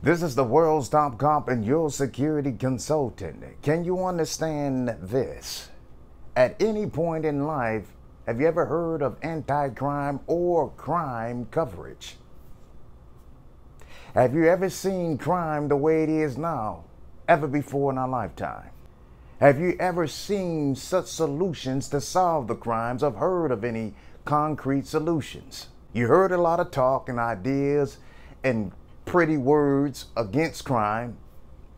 This is the world's top cop and your security consultant. Can you understand this? At any point in life, have you ever heard of anti crime or crime coverage? Have you ever seen crime the way it is now, ever before in our lifetime? Have you ever seen such solutions to solve the crimes? I've heard of any concrete solutions. You heard a lot of talk and ideas and pretty words against crime,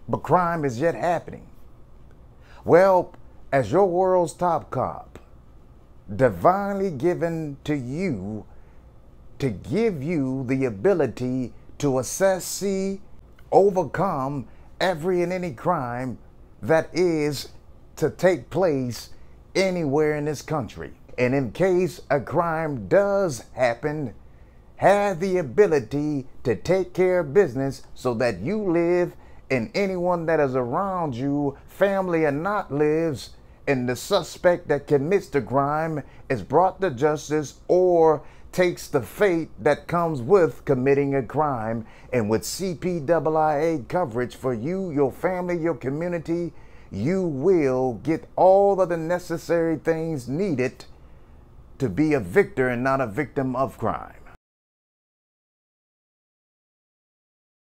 but crime is yet happening. Well, as your world's top cop, divinely given to you to give you the ability to assess, see, overcome every and any crime that is to take place anywhere in this country. And in case a crime does happen, have the ability to take care of business so that you live and anyone that is around you, family or not, lives, and the suspect that commits the crime is brought to justice or takes the fate that comes with committing a crime. And with CPIIA coverage for you, your family, your community, you will get all of the necessary things needed to be a victor and not a victim of crime.